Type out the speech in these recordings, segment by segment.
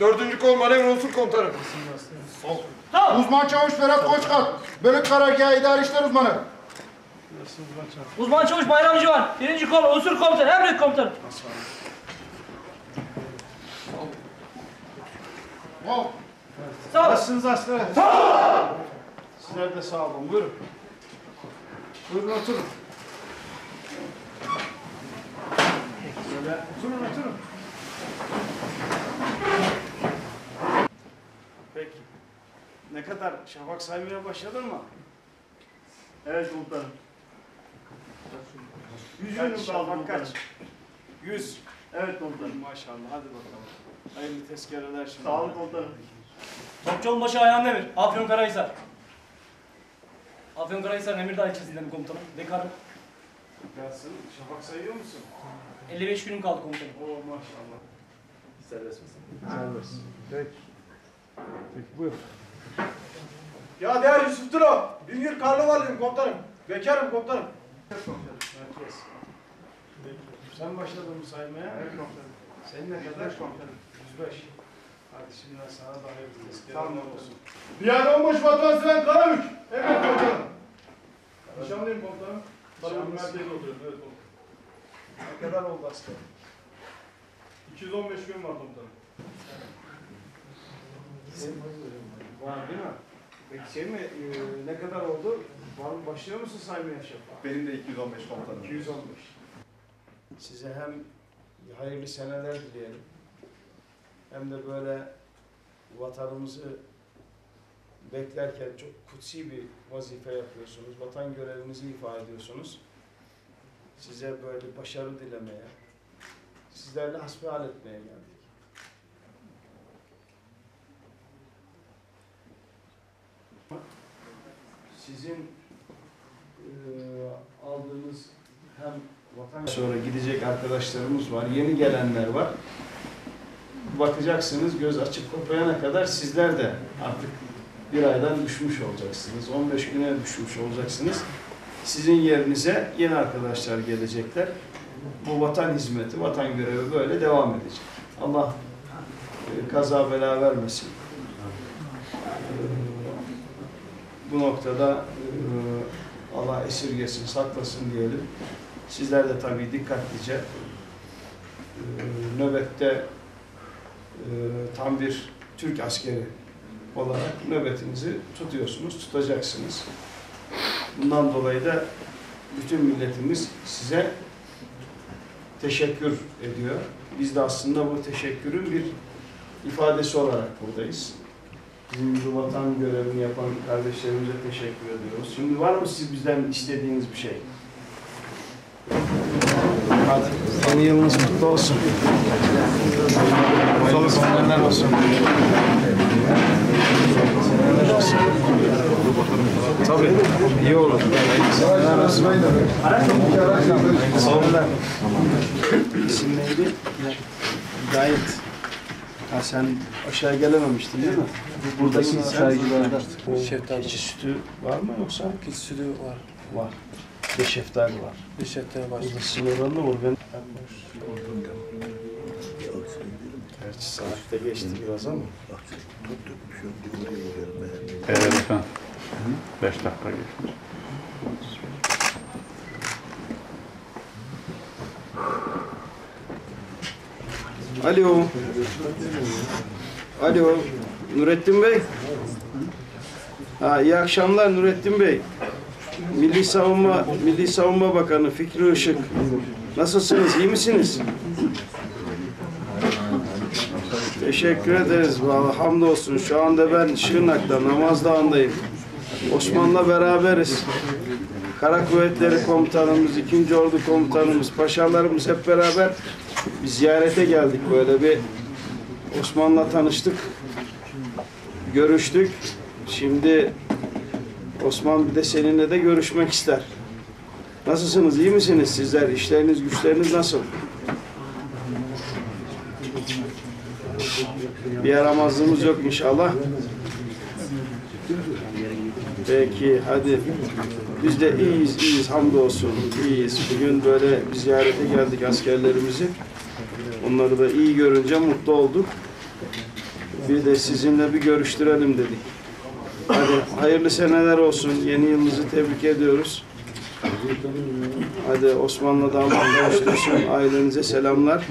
Dördüncü kolman emrolsun komutanım. Uzman çavuş Ferhat Koçkat. Bölük karargahı idari işler uzmanı. Uzman çavuş Bayramcı var. Birinci kol unsur komutanı. Emret komutanım. Wow. Sağ ol. Nasılsınız aslanım? Sizler de sağ olun. Buyurun. Buyurun oturun. Şöyle oturun oturun. Peki. Ne kadar şafak saymaya başladın mı? Evet komutanım. Yüz Kaç yönüm şafak kaldı kaç? kaç? Yüz. Evet komutanım. Maşallah hadi bakalım. Hayırlı tezkereler şimdi. Sağ olun komutanım. Topçuoğlu Ayhan Demir. Afyon Karahisar. Afyon Karahisar Emirdağ ilçesinden komutanım. Bekarım. Gelsin. Şafak sayıyor musun? 55 günüm kaldı komutanım. Oo maşallah. Serbest misin? Serbest. Peki. Peki buyur. Ya değerli Yusuf Turo. Bingöl Karnavalıyım komutanım. Bekarım komutanım. Merkez. Sen başladın mı saymaya? Evet komutanım. Senin ne kadar? 105 komutanım. 105. Hadi şimdi ben sana da hayırlı tezkereler olsun. Piyade olmuş vatan Sinan Karamük. Evet komutanım. Nişanlıyım komutanım. Nişanlısın. merkezde oturuyorum. Evet komutanım. Ne kadar oldu asker? 215 gün var komutanım. Var değil mi? Peki şey mi, e, ne kadar oldu? Var mı, başlıyor musun saymaya şafak? Benim de 215 komutanım. 215. Size hem hayırlı seneler dileyelim. Hem de böyle vatanımızı beklerken çok kutsi bir vazife yapıyorsunuz. Vatan görevinizi ifa ediyorsunuz. Size böyle başarı dilemeye, sizlerle hasbihal etmeye geldik. Sizin eee, aldığınız hem vatan sonra gidecek arkadaşlarımız var, yeni gelenler var. Bakacaksınız göz açıp kapayana kadar sizler de artık bir aydan düşmüş olacaksınız. 15 güne düşmüş olacaksınız. Sizin yerinize yeni arkadaşlar gelecekler. Bu vatan hizmeti, vatan görevi böyle devam edecek. Allah e, kaza bela vermesin. E, Bu noktada e, Allah esirgesin, saklasın diyelim. Sizler de tabii dikkatlice e, nöbette e, tam bir Türk askeri olarak nöbetinizi tutuyorsunuz, tutacaksınız. Bundan dolayı da bütün milletimiz size teşekkür ediyor. Biz de aslında bu teşekkürün bir ifadesi olarak buradayız. Bizim gibi vatan görevini yapan kardeşlerimize teşekkür ediyoruz. Şimdi var mı siz bizden istediğiniz bir şey? Hadi. Yeni yılınız kutlu olsun. Seneler olsun. Seneler olsun. Tabii. iyi olur. Seneler olsun. Sağ olun. İsim neydi? Hidayet. Ha sen aşağı gelememiştin değil mi? Buradasın sen. Şeftali. Keçi sütü var mı yoksa? Keçi sütü var. Var. Ve şeftali var. Bir şeftali var. Burada sınırlarında organ. Gerçi saatte geçti biraz ama. Evet efendim. Beş dakika geçmiş. Alo. Alo. Nurettin Bey. Ha, iyi akşamlar Nurettin Bey. Milli Savunma Milli Savunma Bakanı Fikri Işık. Nasılsınız? İyi misiniz? Teşekkür ederiz. Vallahi hamdolsun. Şu anda ben Şırnak'ta Namaz Dağı'ndayım. Osman'la beraberiz. Kara Kuvvetleri Komutanımız, 2. Ordu Komutanımız, paşalarımız hep beraber bir ziyarete geldik. Böyle bir Osman'la tanıştık, görüştük. Şimdi Osman bir de seninle de görüşmek ister. Nasılsınız, iyi misiniz sizler? İşleriniz, güçleriniz nasıl? Bir yaramazlığımız yok inşallah. Peki, hadi. Biz de iyiyiz, iyiyiz. Hamdolsun, iyiyiz. Bugün böyle bir ziyarete geldik askerlerimizi. Onları da iyi görünce mutlu olduk. bir de sizinle bir görüştürelim dedik. Hadi hayırlı seneler olsun. Yeni yılınızı tebrik ediyoruz. Hadi Osman'la damat kavuştursun. Ailenize selamlar.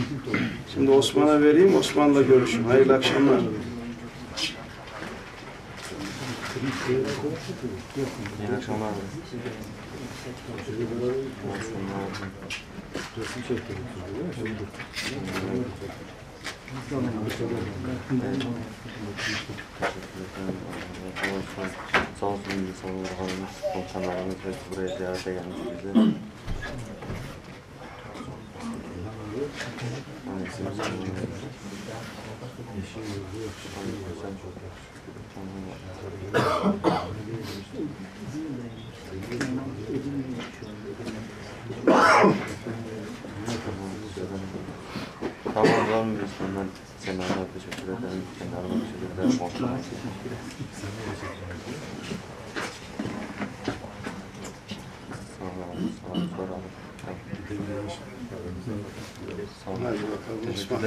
Şimdi Osman'a vereyim. Osman'la görüşün. Hayırlı akşamlar. İyi akşamlar. Sağ olsun insanlar, hanımız, komutanlarımız ve buraya ziyarete gelmiş bize. Hani ismimiz Tamam o zaman biz bundan senaryoya teşekkür ederim. Kendi adıma teşekkür ederim. Sağ olun. Sağ olun. Sağ olun. Hadi bakalım Osman.